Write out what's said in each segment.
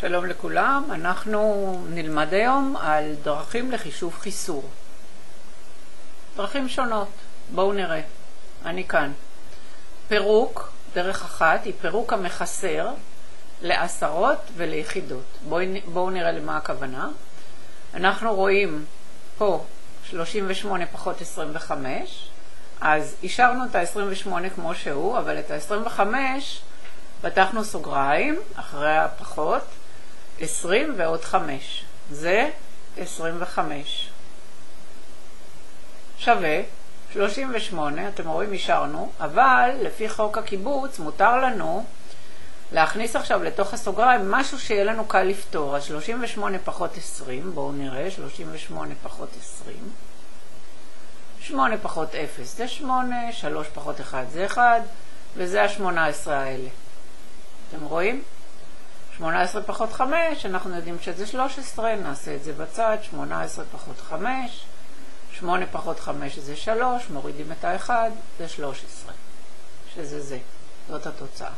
שלום לכולם, אנחנו נלמד היום על דרכים לחישוב חיסור. דרכים שונות, בואו נראה. אני כאן. פירוק, דרך אחת, היא פירוק המחסר לעשרות וליחידות. בואו, בואו נראה למה הכוונה. אנחנו רואים פה 38 פחות 25, אז אישרנו את ה-28 כמו שהוא, אבל את ה-25 פתחנו סוגריים אחרי הפחות, 20 ועוד 5. זה 25. שווה 38, אתם רואים, אישרנו, אבל לפי חוק הקיבוץ מותר לנו להכניס עכשיו לתוך הסוגריים משהו שיהיה לנו קל לפתור. אז 38 פחות 20, בואו נראה, 38 פחות 20. 8 פחות 0 זה 8, 3 פחות 1 זה 1, וזה ה-18 האלה. אתם רואים? 18 פחות 5, אנחנו יודעים שזה 13, נעשה את זה בצד, 18 פחות 5, 8 פחות 5 זה 3, מורידים את ה-1, זה 13, שזה זה, זאת התוצאה.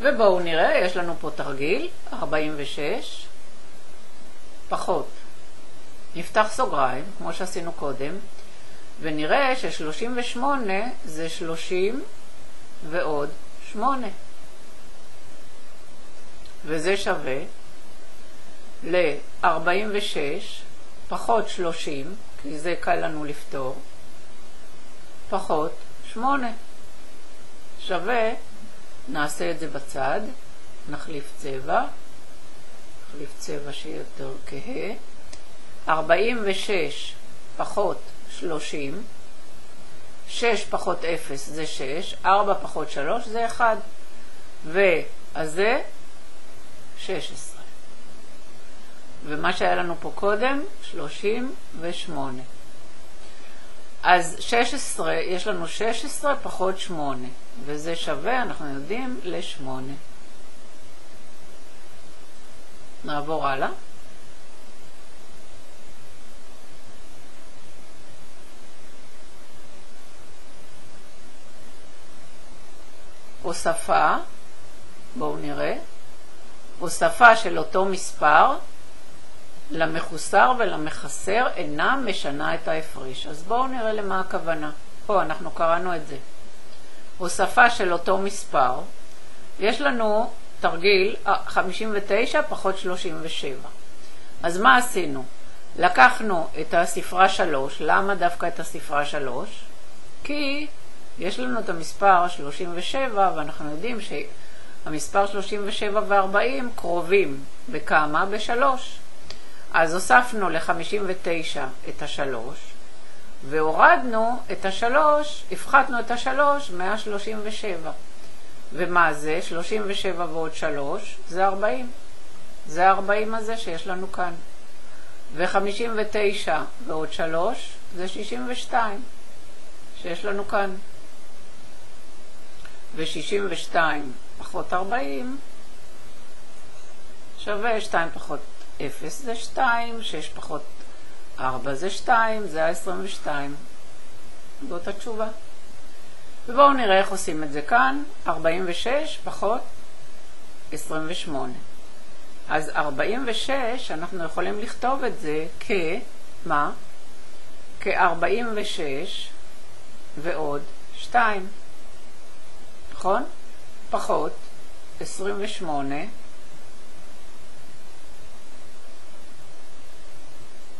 ובואו נראה, יש לנו פה תרגיל, 46, פחות. נפתח סוגריים, כמו שעשינו קודם, ונראה ש-38 זה 30 ועוד 8. וזה שווה ל-46 פחות 30, כי זה קל לנו לפתור, פחות 8. שווה, נעשה את זה בצד, נחליף צבע, נחליף צבע שיהיה יותר כהה, 46 פחות 30, 6 פחות 0 זה 6, 4 פחות 3 זה 1, ואז זה 16. ומה שהיה לנו פה קודם, 38. אז 16, יש לנו 16 פחות 8, וזה שווה, אנחנו יודעים, ל-8. נעבור הלאה. הוספה, בואו נראה, הוספה של אותו מספר למחוסר ולמחסר אינה משנה את ההפריש. אז בואו נראה למה הכוונה. פה אנחנו קראנו את זה. הוספה של אותו מספר, יש לנו תרגיל 59 פחות 37. אז מה עשינו? לקחנו את הספרה 3, למה דווקא את הספרה 3? כי יש לנו את המספר 37 ואנחנו יודעים ש... המספר 37 ו-40 קרובים בכמה? בשלוש. אז הוספנו ל-59 את השלוש, והורדנו את השלוש, הפחתנו את השלוש מה-37. ומה זה? 37 ועוד 3 זה 40. זה ה-40 הזה שיש לנו כאן. ו-59 ועוד 3 זה 62 שיש לנו כאן. ו-62 פחות 40 שווה 2 פחות 0 זה 2, 6 פחות 4 זה 2, זה ה-22. זאת התשובה. ובואו נראה איך עושים את זה כאן, 46 פחות 28. אז 46, אנחנו יכולים לכתוב את זה כ... מה? כ-46 ועוד 2. נכון? פחות 28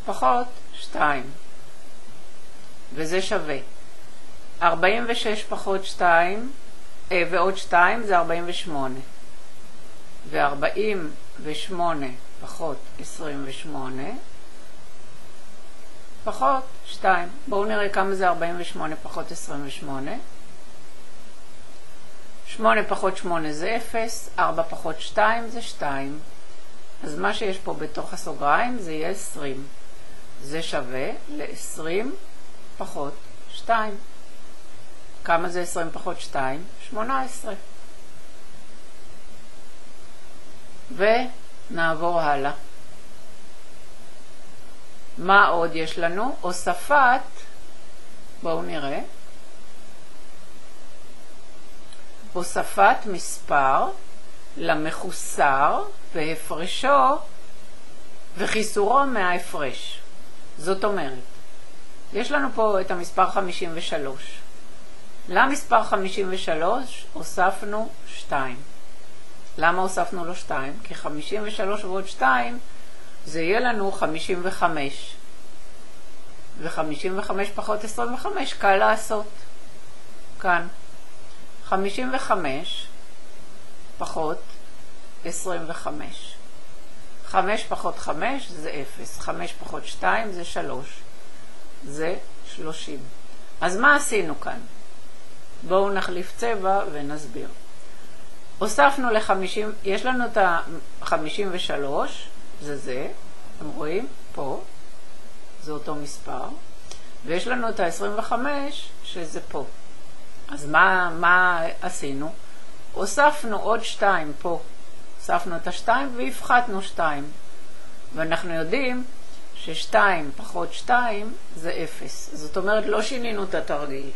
פחות 2 וזה שווה. 46 פחות 2 אה, ועוד 2 זה 48 ו-48 פחות 28 פחות 2 בואו נראה כמה זה 48 פחות 28 8 פחות 8 זה 0, 4 פחות 2 זה 2. אז מה שיש פה בתוך הסוגריים זה יהיה 20. זה שווה ל-20 פחות 2. כמה זה 20 פחות 2? 18. ונעבור הלאה. מה עוד יש לנו? הוספת, בואו נראה. הוספת מספר למחוסר והפרשו וחיסורו מההפרש. זאת אומרת, יש לנו פה את המספר 53. למספר 53 הוספנו 2. למה הוספנו לו 2? כי 53 ועוד 2 זה יהיה לנו 55. ו-55 פחות 25 קל לעשות. כאן. 55 פחות 25. 5 פחות 5 זה 0, 5 פחות 2 זה 3, זה 30. אז מה עשינו כאן? בואו נחליף צבע ונסביר. הוספנו ל-50, יש לנו את ה-53, זה זה, אתם רואים? פה, זה אותו מספר, ויש לנו את ה-25, שזה פה. אז מה, מה עשינו? הוספנו עוד 2 פה, הוספנו את ה-2 והפחתנו 2. ואנחנו יודעים ש-2 פחות 2 זה 0. זאת אומרת, לא שינינו את התרגיל.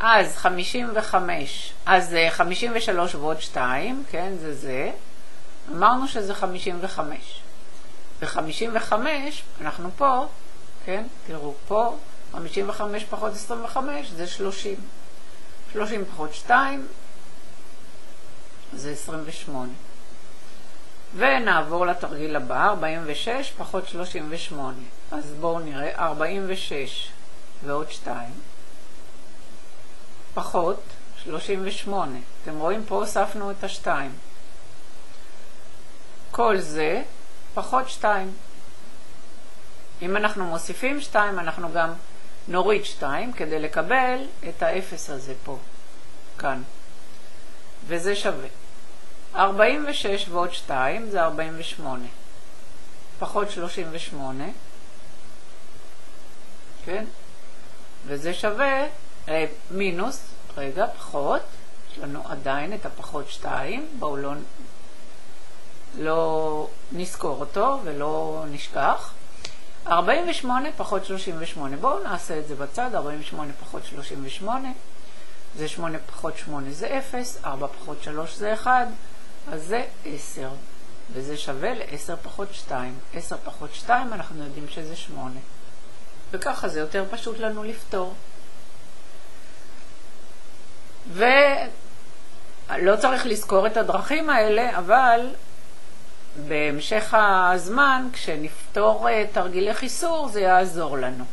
אז 55, אז 53 ועוד 2, כן, זה זה. אמרנו שזה 55. ו-55, אנחנו פה, כן, תראו, פה 55 פחות 25 זה 30. 30 פחות 2 זה 28. ונעבור לתרגיל הבא, 46 פחות 38. אז בואו נראה, 46 ועוד 2 פחות 38. אתם רואים, פה הוספנו את ה-2. כל זה פחות 2. אם אנחנו מוסיפים 2, אנחנו גם נוריד 2 כדי לקבל את ה-0 הזה פה, כאן. וזה שווה. 46 ועוד 2 זה 48. פחות 38, כן? וזה שווה, אה, מינוס, רגע, פחות, יש לנו עדיין את הפחות 2, בואו לא, לא נזכור אותו ולא נשכח. 48 פחות 38, בואו נעשה את זה בצד, 48 פחות 38, זה 8 פחות 8 זה 0, 4 פחות 3 זה 1, אז זה 10, וזה שווה ל-10 פחות 2. 10 פחות 2 אנחנו יודעים שזה 8. וככה זה יותר פשוט לנו לפתור. ולא צריך לזכור את הדרכים האלה, אבל בהמשך הזמן, כשנפתור אה, תרגילי חיסור, זה יעזור לנו.